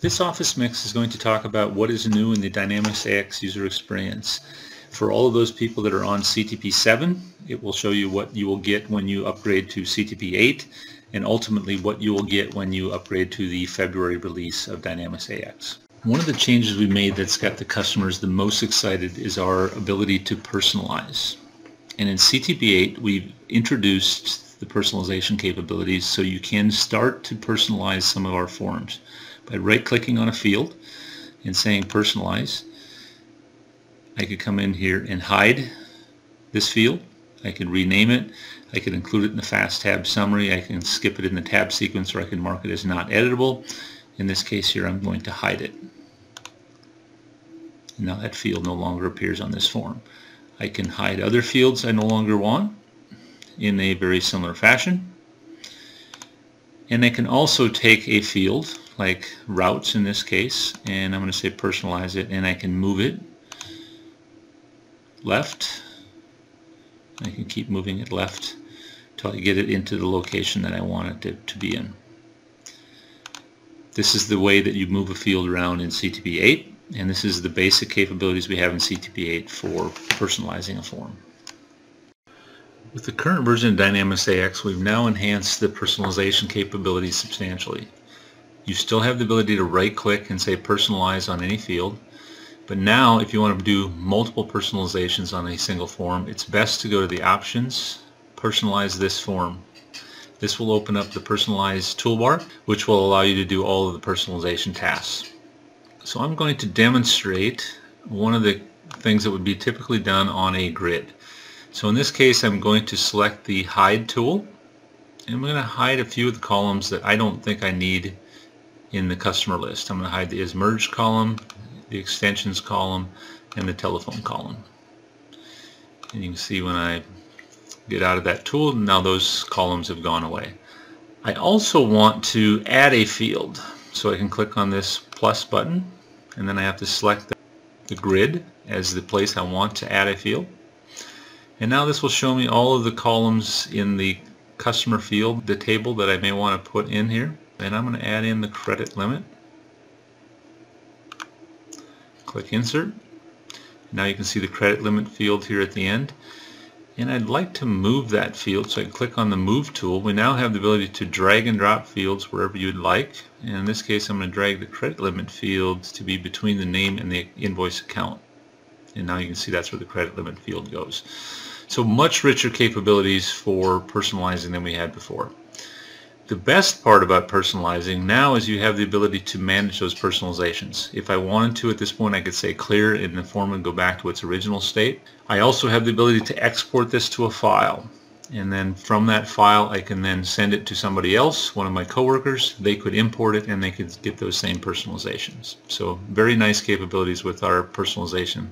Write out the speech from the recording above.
This Office Mix is going to talk about what is new in the Dynamics AX user experience. For all of those people that are on CTP 7, it will show you what you will get when you upgrade to CTP 8 and ultimately what you will get when you upgrade to the February release of Dynamics AX. One of the changes we made that's got the customers the most excited is our ability to personalize. And in CTP 8 we've introduced the personalization capabilities so you can start to personalize some of our forms by right-clicking on a field and saying personalize. I could come in here and hide this field. I can rename it. I can include it in the fast tab summary. I can skip it in the tab sequence or I can mark it as not editable. In this case here I'm going to hide it. Now that field no longer appears on this form. I can hide other fields I no longer want in a very similar fashion. And I can also take a field like routes in this case and I'm going to say personalize it and I can move it left I can keep moving it left until I get it into the location that I want it to, to be in. This is the way that you move a field around in CTP 8 and this is the basic capabilities we have in CTP 8 for personalizing a form. With the current version of Dynamics AX, we've now enhanced the personalization capabilities substantially. You still have the ability to right click and say personalize on any field. But now if you want to do multiple personalizations on a single form, it's best to go to the options, personalize this form. This will open up the personalize toolbar, which will allow you to do all of the personalization tasks. So I'm going to demonstrate one of the things that would be typically done on a grid. So in this case I'm going to select the hide tool and I'm going to hide a few of the columns that I don't think I need in the customer list. I'm going to hide the is merged column, the extensions column, and the telephone column. And you can see when I get out of that tool, now those columns have gone away. I also want to add a field. So I can click on this plus button, and then I have to select the, the grid as the place I want to add a field. And now this will show me all of the columns in the customer field, the table that I may want to put in here and I'm going to add in the credit limit. Click Insert. Now you can see the credit limit field here at the end. And I'd like to move that field, so I click on the Move tool. We now have the ability to drag and drop fields wherever you'd like. And in this case, I'm going to drag the credit limit field to be between the name and the invoice account. And now you can see that's where the credit limit field goes. So much richer capabilities for personalizing than we had before. The best part about personalizing now is you have the ability to manage those personalizations. If I wanted to at this point I could say clear in the form and go back to its original state. I also have the ability to export this to a file and then from that file I can then send it to somebody else, one of my coworkers. They could import it and they could get those same personalizations. So very nice capabilities with our personalization